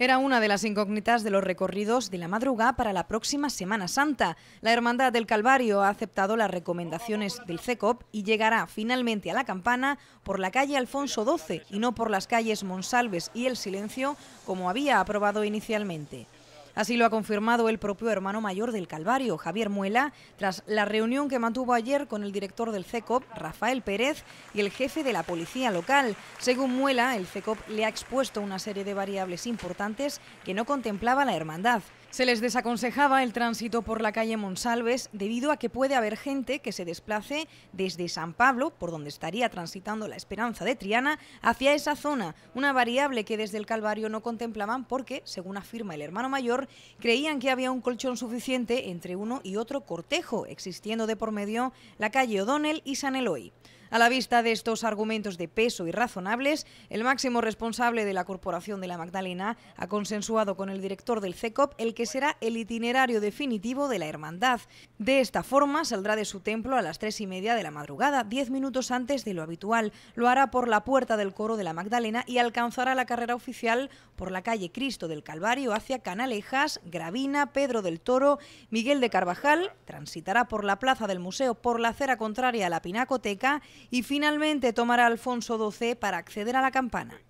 Era una de las incógnitas de los recorridos de la madrugada para la próxima Semana Santa. La Hermandad del Calvario ha aceptado las recomendaciones del CECOP y llegará finalmente a la campana por la calle Alfonso XII y no por las calles Monsalves y El Silencio como había aprobado inicialmente. Así lo ha confirmado el propio hermano mayor del Calvario, Javier Muela, tras la reunión que mantuvo ayer con el director del CECOP, Rafael Pérez, y el jefe de la policía local. Según Muela, el CECOP le ha expuesto una serie de variables importantes que no contemplaba la hermandad. Se les desaconsejaba el tránsito por la calle Monsalves debido a que puede haber gente que se desplace desde San Pablo, por donde estaría transitando la Esperanza de Triana, hacia esa zona, una variable que desde el Calvario no contemplaban porque, según afirma el hermano mayor, creían que había un colchón suficiente entre uno y otro cortejo, existiendo de por medio la calle O'Donnell y San Eloy. A la vista de estos argumentos de peso y razonables, el máximo responsable de la Corporación de la Magdalena ha consensuado con el director del CECOP el que será el itinerario definitivo de la hermandad. De esta forma saldrá de su templo a las tres y media de la madrugada, diez minutos antes de lo habitual. Lo hará por la puerta del coro de la Magdalena y alcanzará la carrera oficial por la calle Cristo del Calvario hacia Canalejas, Gravina, Pedro del Toro, Miguel de Carvajal, transitará por la plaza del museo por la acera contraria a la Pinacoteca y finalmente tomará Alfonso XII para acceder a la campana.